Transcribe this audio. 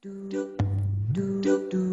do do do do